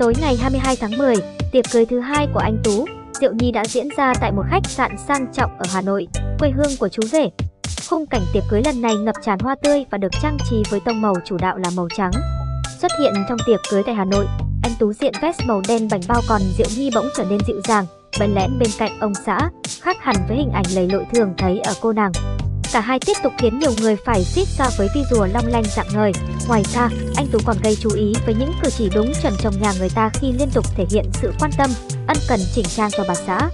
Tối ngày 22 tháng 10, tiệc cưới thứ hai của anh Tú, Diệu Nhi đã diễn ra tại một khách sạn sang trọng ở Hà Nội, quê hương của chú rể. Khung cảnh tiệc cưới lần này ngập tràn hoa tươi và được trang trí với tông màu chủ đạo là màu trắng. Xuất hiện trong tiệc cưới tại Hà Nội, anh Tú diện vest màu đen bảnh bao còn Diệu Nhi bỗng trở nên dịu dàng, bẽn lẽn bên cạnh ông xã, khác hẳn với hình ảnh lầy lội thường thấy ở cô nàng. Cả hai tiếp tục khiến nhiều người phải xít xa với visual long lanh dạng ngời. Ngoài ra, anh Tú còn gây chú ý với những cử chỉ đúng chuẩn trong nhà người ta khi liên tục thể hiện sự quan tâm, ân cần chỉnh trang cho bà xã.